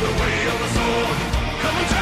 the way of the sword. Come and take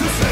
the same.